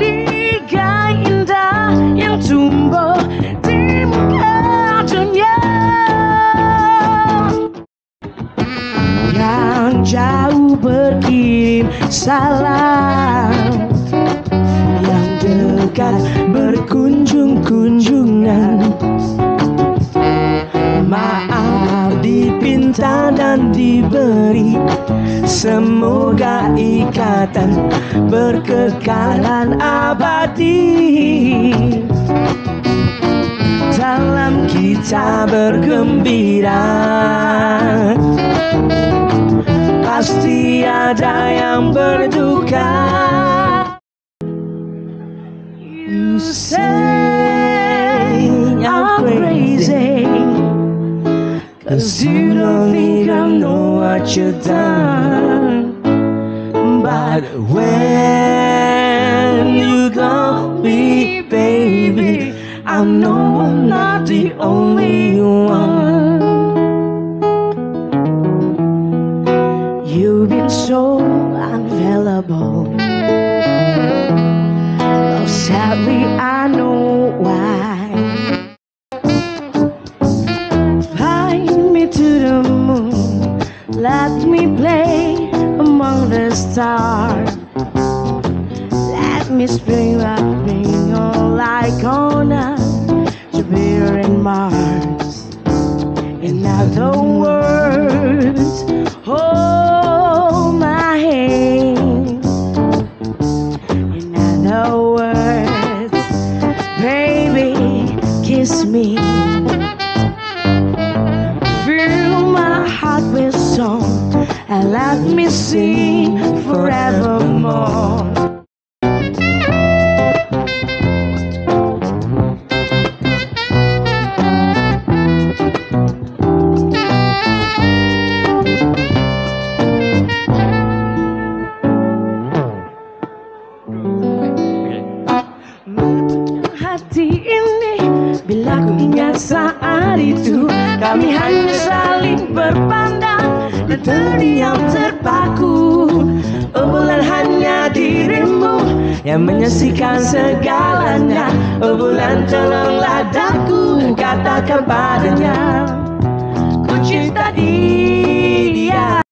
Liga indah yang tumbuh di muka dunia. Yang jauh berkirim salam. Yang dekat berkunjung-kunjung. Dan diberi. Semoga ikatan berkekalan abadi. Dalam kita bergembira. Pasti ada yang berduka. You say I'm crazy. Cause you don't know what you've done. But when you got me, baby I know I'm not the only one. You've been so unavailable. Oh, sadly I know why. Fly me to the moon. Let me play among the stars. Let me spring spring on like on us, Jupiter and Mars. In other words, hold my hand. In other words, baby, kiss me. My heart with song and let me sing forevermore. Hati ini Bila ku saat itu Kami hanya saling berpandang Dan terdiam terpaku. Bulan hanya dirimu Yang menyaksikan segalanya. Bulan tolonglah daku Katakan padanya. Ku cinta dia